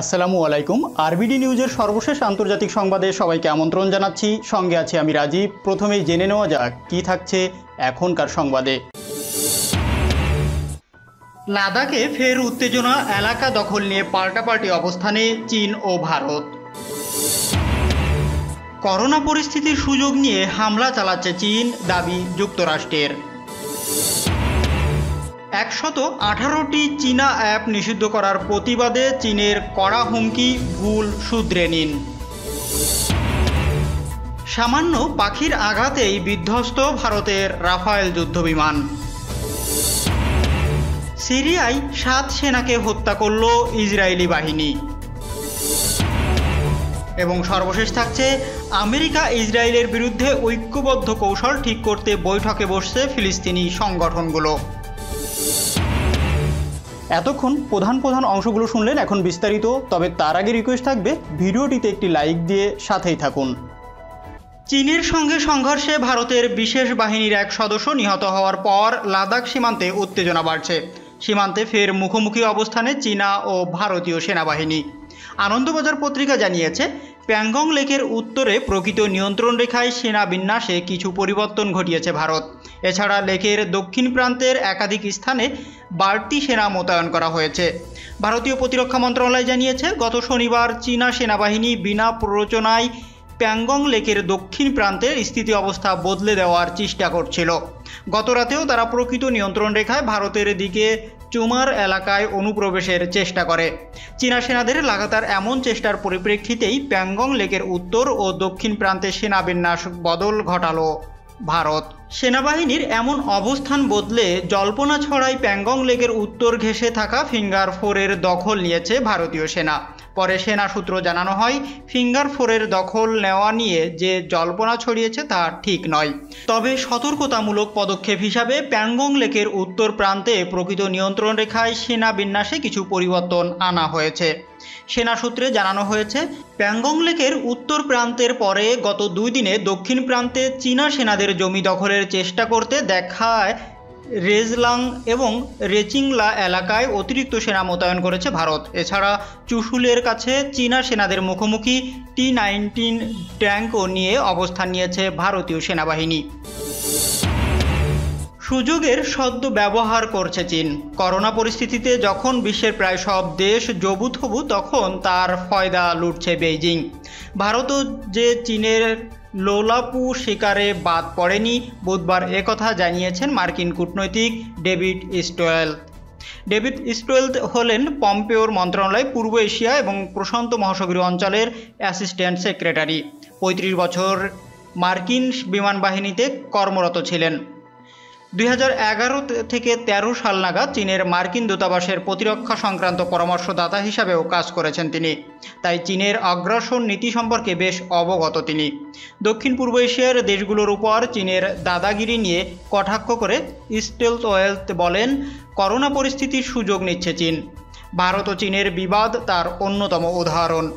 আসসালামু আলাইকুম। আরবিডি নিউজের সর্বশেষ আন্তর্জাতিক সংবাদে সবাইকে আমন্ত্রণ জানাচ্ছি। সঙ্গে আছি আমি রাজীব। প্রথমেই জেনে নেওয়া যাক, কী থাকছে এখনকার সংবাদে। লাদাখে ফের উত্তেজনা, এলাকা দখল নিয়ে পাল্টাপাল্টি অবস্থানে চীন ও ভারত। করোনা পরিস্থিতির সুযোগ নিয়ে হামলা চালাচ্ছে চীন, দাবি যুক্তরাষ্ট্রের। একশত আঠারোটি চীনা অ্যাপ নিষিদ্ধ করার প্রতিবাদে চীনের কড়া হুমকি, ভুল শুধরে নিন। সামান্য পাখির আঘাতেই বিধ্বস্ত ভারতের রাফায়েল যুদ্ধবিমান। সিরিয়ায় সাত সেনাকে হত্যা করল ইসরায়েলি বাহিনী। এবং সর্বশেষ থাকছে, আমেরিকা ইসরায়েলের বিরুদ্ধে ঐক্যবদ্ধ কৌশল ঠিক করতে বৈঠকে বসছে ফিলিস্তিনি সংগঠনগুলো। এতক্ষণ প্রধান প্রধান অংশগুলো শুনলেন এখন বিস্তারিত, তবে তার আগে রিকোয়েস্ট থাকবে ভিডিওটিতে একটি লাইক দিয়ে সাথেই থাকুন। চীনের সঙ্গে সংঘর্ষে ভারতের বিশেষ বাহিনীর এক সদস্য নিহত হওয়ার পর লাদাখ সীমান্তে উত্তেজনা বাড়ছে। সীমান্তে ফের মুখোমুখি অবস্থানে চীনা ও ভারতীয় সেনাবাহিনী। আনন্দবাজার পত্রিকা জানিয়েছে, প্যাংগং লেকের উত্তরে প্রকৃত নিয়ন্ত্রণ রেখায় সেনা বিন্যাসে কিছু পরিবর্তন ঘটিয়েছে ভারত। এছাড়া লেকের দক্ষিণ প্রান্তের একাধিক স্থানে বাড়তি সেনা মোতায়েন করা হয়েছে। ভারতীয় প্রতিরক্ষা মন্ত্রণালয় জানিয়েছে, গত শনিবার চীনা সেনাবাহিনী বিনা প্ররোচনায় প্যাংগং লেকের দক্ষিণ প্রান্তের স্থিতি অবস্থা বদলে দেওয়ার চেষ্টা করছিল। গতরাতেও তারা প্রকৃত নিয়ন্ত্রণ রেখায় ভারতের দিকে চুমার এলাকায় অনুপ্রবেশের চেষ্টা করে। চীনা সেনাদের লাগাতার এমন চেষ্টার পরিপ্রেক্ষিতেই প্যাংগং লেকের উত্তর ও দক্ষিণ প্রান্তে সেনা বিন্যাস বদল ঘটালো ভারত। সেনাবাহিনীর এমন অবস্থান বদলে জল্পনা ছড়ায় প্যাংগং লেকের উত্তর ঘেঁষে থাকা ফিঙ্গার ফোরের দখল নিয়েছে ভারতীয় সেনা। পরে সেনা সূত্র জানানো হয়, ফিঙ্গার ফোরের দখল নেওয়া নিয়ে যে জল্পনা ছড়িয়েছে তা ঠিক নয়। তবে সতর্কতামূলক পদক্ষেপ হিসাবে প্যাংগং লেকের উত্তর প্রান্তে প্রকৃত নিয়ন্ত্রণ রেখায় সেনা বিন্যাসে কিছু পরিবর্তন আনা হয়েছে। সেনা সূত্রে জানানো হয়েছে, প্যাংগং লেকের উত্তর প্রান্তের পরে গত দুই দিনে দক্ষিণ প্রান্তে চীনা সেনাদের জমি দখলের চেষ্টা করতে দেখায় রেজলাং এবং রেচিংলা এলাকায় অতিরিক্ত সেনা মোতায়েন করেছে ভারত। এছাড়া চুশুলের কাছে চীনা সেনাদের মুখোমুখি টি নাইনটিন ট্যাঙ্কও নিয়ে অবস্থান নিয়েছে ভারতীয় সেনাবাহিনী। সুযোগের সদ্য ব্যবহার করছে চীন। করোনা পরিস্থিতিতে যখন বিশ্বের প্রায় সব দেশ জবুত হবু তখন তার ফয়দা লুটছে বেইজিং। ভারতও যে চীনের লোলাপু শিকারে বাদ পড়েনি। বুধবার একথা জানিয়েছেন মার্কিন কূটনৈতিক ডেভিড স্টোয়েল। ডেভিড স্টোয়েল হলেন পম্পেওর মন্ত্রণালয়, পূর্ব এশিয়া এবং প্রশান্ত মহাসাগরীয় অঞ্চলের অ্যাসিস্ট্যান্ট সেক্রেটারি। পঁয়ত্রিশ বছর মার্কিন বিমান বাহিনীতে কর্মরত ছিলেন। দুই হাজার এগারো থেকে ১৩ সাল নাগাদ চীনের মার্কিন দূতাবাসের প্রতিরক্ষা সংক্রান্ত পরামর্শদাতা হিসাবেও কাজ করেছেন তিনি। তাই চীনের অগ্রাসন নীতি সম্পর্কে বেশ অবগত তিনি। দক্ষিণ পূর্ব এশিয়ার দেশগুলোর উপর চীনের দাদাগিরি নিয়ে কটাক্ষ করে স্টেলথ ওয়েলথ বলেন, করোনা পরিস্থিতির সুযোগ নিচ্ছে চীন। ভারত ও চীনের বিবাদ তার অন্যতম উদাহরণ।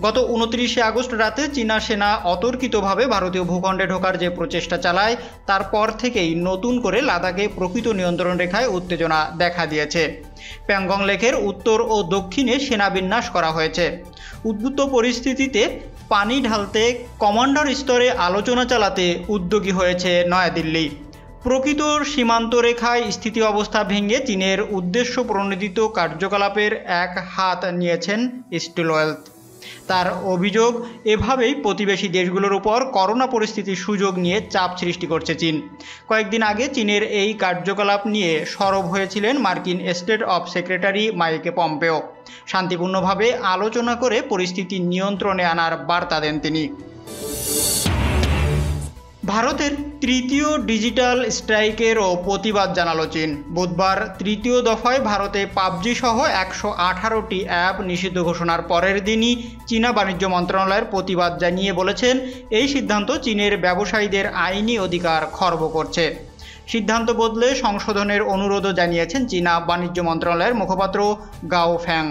গত উনত্রিশে আগস্ট রাতে চীনা সেনা অতর্কিতভাবে ভারতীয় ভূখণ্ডে ঢোকার যে প্রচেষ্টা চালায় তারপর থেকেই নতুন করে লাদাখে প্রকৃত নিয়ন্ত্রণ রেখায় উত্তেজনা দেখা দিয়েছে। প্যাংগং লেকের উত্তর ও দক্ষিণে সেনা বিন্যাস করা হয়েছে। উদ্ভূত পরিস্থিতিতে পানি ঢালতে কমান্ডার স্তরে আলোচনা চালাতে উদ্যোগী হয়েছে নয়াদিল্লি। প্রকৃত সীমান্ত রেখায় স্থিতি অবস্থা ভেঙে চীনের উদ্দেশ্য প্রণোদিত কার্যকলাপের এক হাত নিয়েছেন স্টিলওয়েলথ। তার অভিযোগ, এভাবেই প্রতিবেশী দেশগুলোর উপর করোনা পরিস্থিতির সুযোগ নিয়ে চাপ সৃষ্টি করছে চীন। কয়েকদিন আগে চীনের এই কার্যকলাপ নিয়ে সরব হয়েছিলেন মার্কিন state of secretary Mike Pompeo. শান্তিপূর্ণভাবে আলোচনা করে পরিস্থিতি নিয়ন্ত্রণে আনার বার্তা দেন তিনি। ভারতের তৃতীয় ডিজিটাল স্ট্রাইকেরও প্রতিবাদ জানালো চীন। বুধবার তৃতীয় দফায় ভারতে পাবজি সহ একশো আঠারোটি অ্যাপ নিষিদ্ধ ঘোষণার পরের দিনই চীনা বাণিজ্য মন্ত্রণালয়ের প্রতিবাদ জানিয়ে বলেছেন, এই সিদ্ধান্ত চীনের ব্যবসায়ীদের আইনি অধিকার খর্ব করছে। সিদ্ধান্ত বদলে সংশোধনের অনুরোধও জানিয়েছেন চীনা বাণিজ্য মন্ত্রণালয়ের মুখপাত্র গাও ফ্যাং।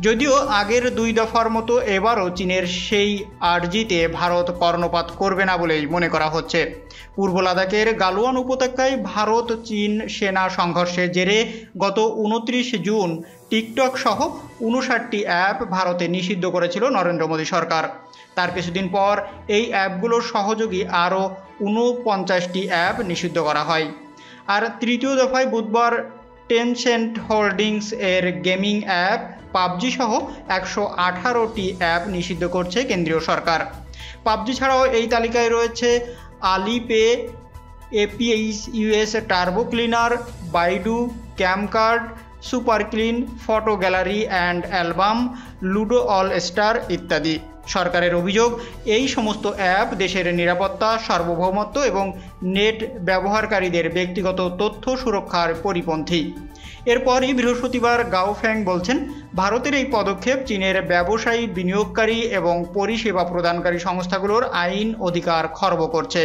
যদিও আগের দুই দফার মতো এবারও চীনের সেই আর্জিতে ভারত কর্ণপাত করবে না বলেই মনে করা হচ্ছে। পূর্ব লাদাখের গালওয়ান উপত্যকায় ভারত চীন সেনা সংঘর্ষের জেরে গত উনত্রিশ জুন টিকটক সহ উনষাটটি অ্যাপ ভারতে নিষিদ্ধ করেছিল নরেন্দ্র মোদী সরকার। তার কিছুদিন পর এই অ্যাপগুলোর সহযোগী আরও ঊনপঞ্চাশটি অ্যাপ নিষিদ্ধ করা হয়। আর তৃতীয় দফায় বুধবার টেনসেন্ট হোল্ডিংস এর গেমিং অ্যাপ পাবজি সহ একশো আঠারোটি অ্যাপ নিষিদ্ধ করছে কেন্দ্রীয় সরকার। পাবজি ছাড়াও এই তালিকায় রয়েছে Alipay APH US Turbo Cleaner Baidu CamCard Super Clean Photo Gallery and Album Ludo All Star ইত্যাদি। সরকারের অভিযোগ, এই সমস্ত অ্যাপ দেশের নিরাপত্তা, সার্বভৌমত্ব এবং নেট ব্যবহারকারীদের ব্যক্তিগত তথ্য সুরক্ষার পরিপন্থী। এরপরই বৃহস্পতিবার গাওফ্যাং বলছেন, ভারতের এই পদক্ষেপ চীনের ব্যবসায়ী বিনিয়োগকারী এবং পরিষেবা প্রদানকারী সংস্থাগুলোর আইন অধিকার খর্ব করছে।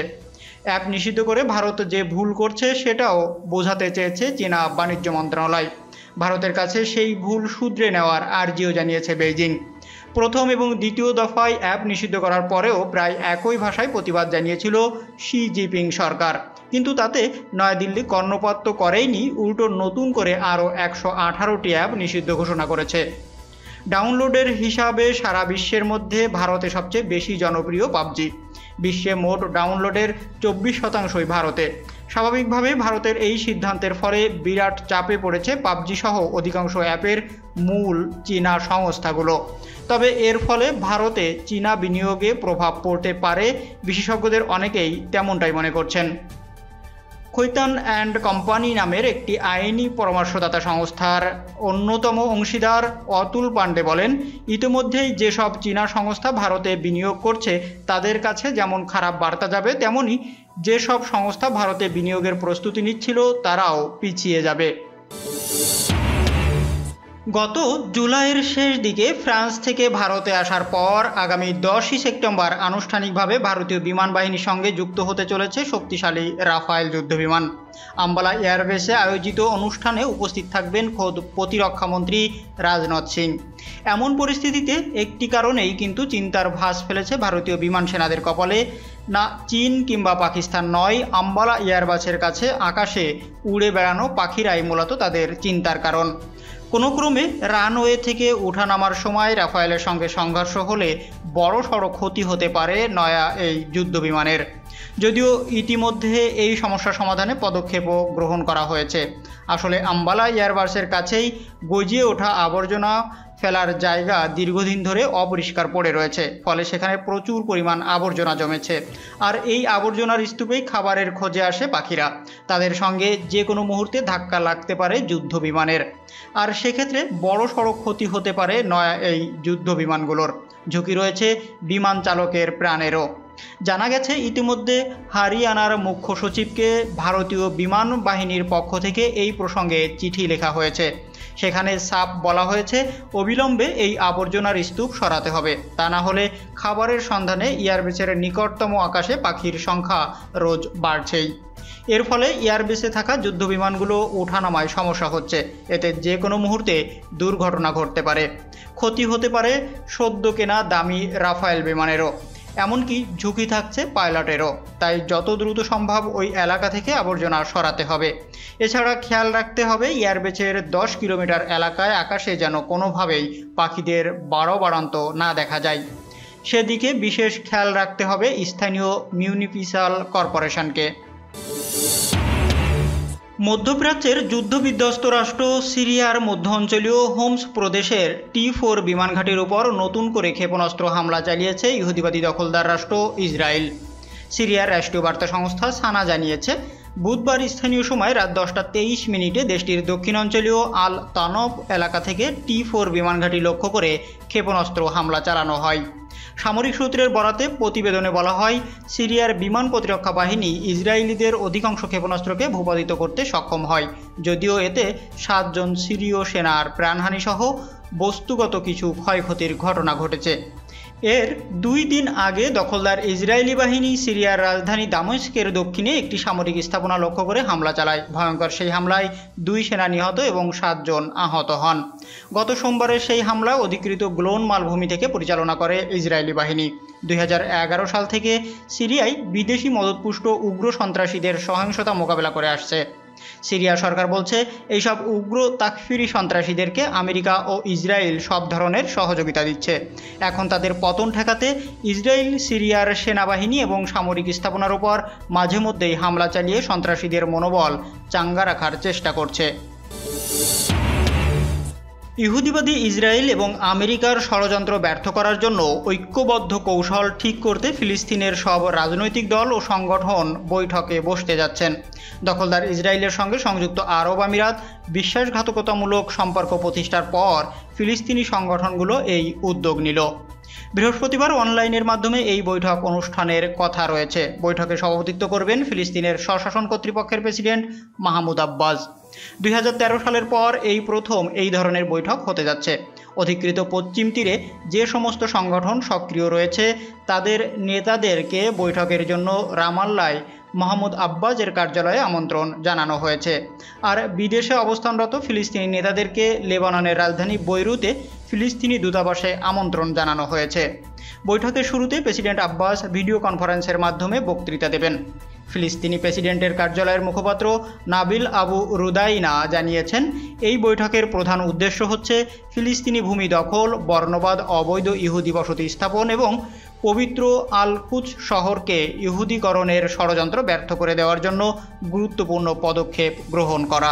অ্যাপ নিষিদ্ধ করে ভারত যে ভুল করছে সেটাও বোঝাতে চেয়েছে চীনা বাণিজ্য মন্ত্রণালয়। ভারতের কাছে সেই ভুল শুধরে নেওয়ার আর্জিও জানিয়েছে বেইজিং। প্রথম এবং দ্বিতীয় দফায় অ্যাপ নিষিদ্ধ করার পরেও প্রায় একই ভাষায় প্রতিবাদ জানিয়েছিল শি জিপিং সরকার। কিন্তু তাতে নয়াদিল্লি কর্ণপাত তো করেইনি, উল্টো নতুন করে আরও একশো আঠারোটি অ্যাপ নিষিদ্ধ ঘোষণা করেছে। ডাউনলোডের হিসাবে সারা বিশ্বের মধ্যে ভারতে সবচেয়ে বেশি জনপ্রিয় পাবজি। বিশ্বে মোট ডাউনলোডের চব্বিশ শতাংশই ভারতে। স্বাভাবিকভাবে ভারতের এই সিদ্ধান্তের ফলে বিরাট চাপে পড়েছে পাবজি সহ অধিকাংশ অ্যাপের মূল চীনা সংস্থাগুলো। তবে এর ফলে ভারতে চীনা বিনিয়োগে প্রভাব পড়তে পারে, বিশেষজ্ঞদের অনেকেই তেমনটাই মনে করছেন। খৈতান অ্যান্ড কোম্পানি নামের একটি আইনি পরামর্শদাতা সংস্থার অন্যতম অংশীদার অতুল পাণ্ডে বলেন, ইতিমধ্যেই যেসব চীনা সংস্থা ভারতে বিনিয়োগ করছে, তাদের কাছে যেমন খারাপ বার্তা যাবে তেমনই যেসব সংস্থা ভারতে বিনিয়োগের প্রস্তুতি নিচ্ছিল, তারাও পিছিয়ে যাবে। গত জুলাইয়ের শেষ দিকে ফ্রান্স থেকে ভারতে আসার পর আগামী দশই সেপ্টেম্বর আনুষ্ঠানিকভাবে ভারতীয় বিমান বাহিনীর সঙ্গে যুক্ত হতে চলেছে শক্তিশালী রাফায়েল যুদ্ধবিমান। আম্বালা এয়ারবেসে আয়োজিত অনুষ্ঠানে উপস্থিত থাকবেন খোদ প্রতিরক্ষামন্ত্রী রাজনাথ সিং। এমন পরিস্থিতিতে একটি কারণেই কিন্তু চিন্তার ভাস ফেলেছে ভারতীয় বিমান সেনাদের কপালে। না চীন কিংবা পাকিস্তান নয়, আম্বালা এয়ারবাসের কাছে আকাশে উড়ে বেড়ানো পাখিরাই মূলত তাদের চিন্তার কারণ। কোনো ক্রমে রানওয়ে থেকে ওঠানামার সময় রাফায়েলের সঙ্গে সংঘর্ষ হলে বড় সড়ক ক্ষতি হতে পারে নয়া এই যুদ্ধবিমানের যদিও ইতিমধ্যে এই সমস্যা সমাধানে পদক্ষেপও গ্রহণ করা হয়েছে। আসলে আম্বালা এয়ারবাসের কাছেই গজিয়ে ওঠা আবর্জনা ফেলার জায়গা দীর্ঘদিন ধরে অপরিষ্কার পড়ে রয়েছে, ফলে সেখানে প্রচুর পরিমাণ আবর্জনা জমেছে। আর এই আবর্জনার স্তূপেই খাবারের খোঁজে আসে পাখিরা। তাদের সঙ্গে যে কোনো মুহূর্তে ধাক্কা লাগতে পারে যুদ্ধ বিমানের। আর সেক্ষেত্রে বড় সড়ক ক্ষতি হতে পারে নয়া এই যুদ্ধ বিমানগুলোর। ঝুঁকি রয়েছে বিমান চালকের প্রাণেরও। জানা গেছে, ইতিমধ্যে হারিয়ানার মুখ্য সচিবকে ভারতীয় বিমান বাহিনীর পক্ষ থেকে এই প্রসঙ্গে চিঠি লেখা হয়েছে। সেখানে সাপ বলা হয়েছে, অবিলম্বে এই আবর্জনার স্তূপ সরাতে হবে। তা না হলে খাবারের সন্ধানে এয়ারবেসের নিকটতম আকাশে পাখির সংখ্যা রোজ বাড়ছেই। এর ফলে এয়ারবেসে থাকা যুদ্ধবিমানগুলো ওঠানামায় সমস্যা হচ্ছে। এতে যে কোনো মুহূর্তে দুর্ঘটনা ঘটতে পারে। ক্ষতি হতে পারে সদ্য কেনা দামি রাফায়েল বিমানেরও। এমনকি ঝুঁকি থাকছে পাইলটেরও। তাই যত দ্রুত সম্ভব ওই এলাকা থেকে আবর্জনা সরাতে হবে। এছাড়া খেয়াল রাখতে হবে এয়ারবেচের দশ কিলোমিটার এলাকায় আকাশে যেন কোনোভাবেই পাখিদের বারো বারান্ত না দেখা যায়। সেদিকে বিশেষ খেয়াল রাখতে হবে স্থানীয় মিউনিসিপ্যাল কর্পোরেশনকে। মধ্যপ্রাচ্যের যুদ্ধবিধ্বস্ত রাষ্ট্র সিরিয়ার মধ্য অঞ্চলীয় হোমস প্রদেশের টি ফোর বিমানঘাটির উপর নতুন করে ক্ষেপণাস্ত্র হামলা চালিয়েছে ইহুদিবাদী দখলদার রাষ্ট্র ইসরায়েল। সিরিয়ার রাষ্ট্রীয় বার্তা সংস্থা সানা জানিয়েছে, বুধবার স্থানীয় সময় রাত দশটা তেইশ মিনিটে দেশটির দক্ষিণাঞ্চলীয় আল তানব এলাকা থেকে টি ফোর বিমানঘাটি লক্ষ্য করে ক্ষেপণাস্ত্র হামলা চালানো হয়। সামরিক সূত্রের বরাতে প্রতিবেদনে বলা হয়, সিরিয়ার বিমান প্রতিরক্ষা বাহিনী ইসরায়েলিদের অধিকাংশ ক্ষেপণাস্ত্রকে ভূপাতিত করতে সক্ষম হয়। যদিও এতে সাতজন সিরীয় সেনার প্রাণহানিসহ বস্তুগত কিছু ক্ষয়ক্ষতির ঘটনা ঘটেছে। এর দুই দিন আগে দখলদার ইসরায়েলি বাহিনী সিরিয়ার রাজধানী দামেস্কের দক্ষিণে একটি সামরিক স্থাপনা লক্ষ্য করে হামলা চালায়। ভয়ঙ্কর সেই হামলায় দুই সেনা নিহত এবং সাতজন আহত হন। গত সোমবারের সেই হামলা অধিকৃত গ্লোন মালভূমি থেকে পরিচালনা করে ইসরায়েলি বাহিনী। দুই হাজার এগারো সাল থেকে সিরিয়ায় বিদেশি মদতপুষ্ট উগ্র সন্ত্রাসীদের সহিংসতা মোকাবেলা করে আসছে। সিরিয়া সরকার বলছে, এইসব উগ্র তাকফিরি সন্ত্রাসীদেরকে আমেরিকা ও ইসরায়েল সব ধরনের সহযোগিতা দিচ্ছে। এখন তাদের পতন ঠেকাতে ইসরায়েল, সিরিয়ার সেনাবাহিনী এবং সামরিক স্থাপনার উপর মাঝে মধ্যেই হামলা চালিয়ে সন্ত্রাসীদের মনোবল চাঙ্গা রাখার চেষ্টা করছে। ইহুদিবাদী ইসরায়েল এবং আমেরিকার ষড়যন্ত্র ব্যর্থ করার জন্য ঐক্যবদ্ধ কৌশল ঠিক করতে ফিলিস্তিনের সব রাজনৈতিক দল ও সংগঠন বৈঠকে বসতে যাচ্ছেন। দখলদার ইসরায়েলের সঙ্গে সংযুক্ত আরব আমিরাত বিশ্বাসঘাতকতামূলক সম্পর্ক প্রতিষ্ঠার পর ফিলিস্তিনি সংগঠনগুলো এই উদ্যোগ নিল। বৃহস্পতিবার অনলাইনের মাধ্যমে এই বৈঠক অনুষ্ঠানের কথা রয়েছে। বৈঠকে সভাপতিত্ব করবেন ফিলিস্তিনের স্বশাসন কর্তৃপক্ষের প্রেসিডেন্ট মাহমুদ আব্বাস। দুই হাজার তেরো সালের পর এই প্রথম এই ধরনের বৈঠক হতে যাচ্ছে। অধিকৃত পশ্চিম তীরে যে সমস্ত সংগঠন সক্রিয় রয়েছে, তাদের নেতাদেরকে বৈঠকের জন্য রামাল্লায় মোহাম্মদ আব্বাজের কার্যালয়ে আমন্ত্রণ জানানো হয়েছে। আর বিদেশে অবস্থানরত ফিলিস্তিনি নেতাদেরকে লেবাননের রাজধানী বৈরুতে ফিলিস্তিনি দূতাবাসে আমন্ত্রণ জানানো হয়েছে। বৈঠকের শুরুতে প্রেসিডেন্ট আব্বাস ভিডিও কনফারেন্সের মাধ্যমে বক্তৃতা দেবেন। ফিলিস্তিনি প্রেসিডেন্টের কার্যালয়ের মুখপাত্র নাবিল আবু রুদাইনা জানিয়েছেন, এই বৈঠকের প্রধান উদ্দেশ্য হচ্ছে ফিলিস্তিনি ভূমি দখল, বর্ণবাদ, অবৈধ ইহুদি বসতি স্থাপন এবং পবিত্র আলকুচ শহরকে ইহুদিকরণের ষড়যন্ত্র ব্যর্থ করে দেওয়ার জন্য গুরুত্বপূর্ণ পদক্ষেপ গ্রহণ করা।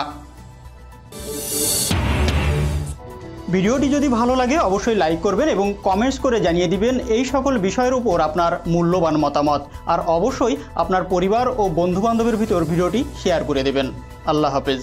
ভিডিওটি যদি ভালো লাগে, অবশ্যই লাইক করবেন এবং কমেন্টস করে জানিয়ে দিবেন এই সকল বিষয়ের উপর আপনার মূল্যবান মতামত। আর অবশ্যই আপনার পরিবার ও বন্ধুবান্ধবের ভিতর ভিডিওটি শেয়ার করে দেবেন। আল্লাহ হাফেজ।